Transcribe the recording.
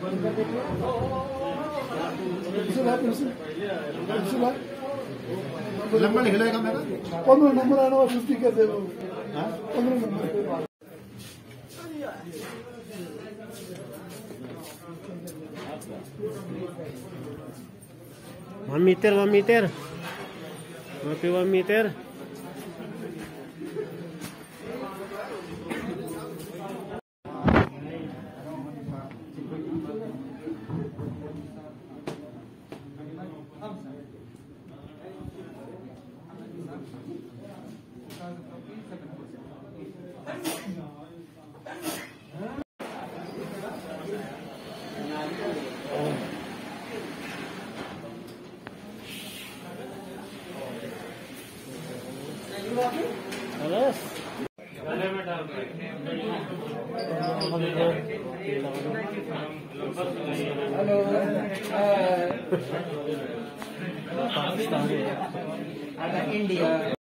पेंसिल है pencil pencil है लंबा मेरा पंद्रह नंबर आना और फिफ्टी कैसे पंद्रह number One meter, one meter. Okay, one meter. Hello. Uh, Pakistan. India.